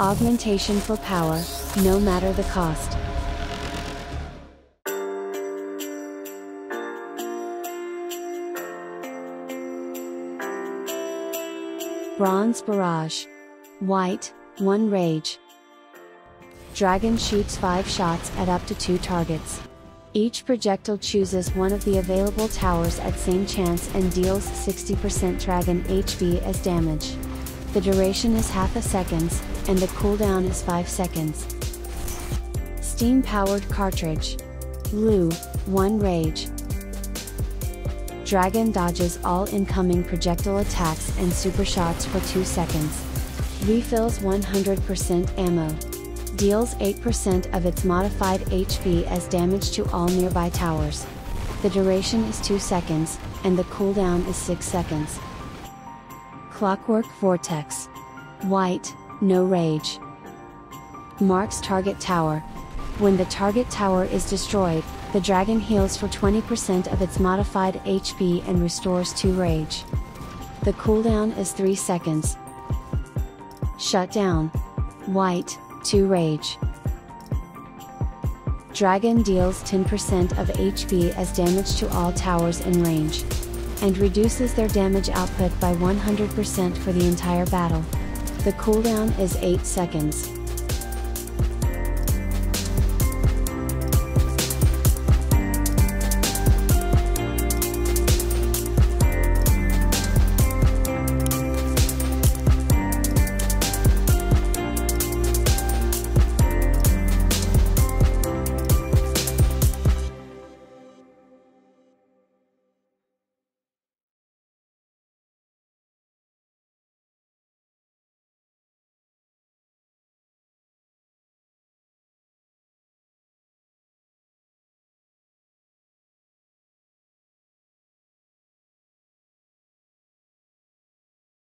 Augmentation for power, no matter the cost. Bronze Barrage. White, 1 Rage. Dragon shoots 5 shots at up to 2 targets. Each projectile chooses one of the available towers at same chance and deals 60% dragon HP as damage. The duration is half a seconds, and the cooldown is 5 seconds. Steam powered cartridge. Blue, 1 Rage. Dragon dodges all incoming projectile attacks and super shots for 2 seconds. Refills 100% ammo. Deals 8% of its modified HP as damage to all nearby towers. The duration is 2 seconds, and the cooldown is 6 seconds. Clockwork Vortex. White, no rage. Marks target tower. When the target tower is destroyed, the dragon heals for 20% of its modified HP and restores 2 rage. The cooldown is 3 seconds. Shutdown. White, 2 rage. Dragon deals 10% of HP as damage to all towers in range. And reduces their damage output by 100% for the entire battle. The cooldown is 8 seconds.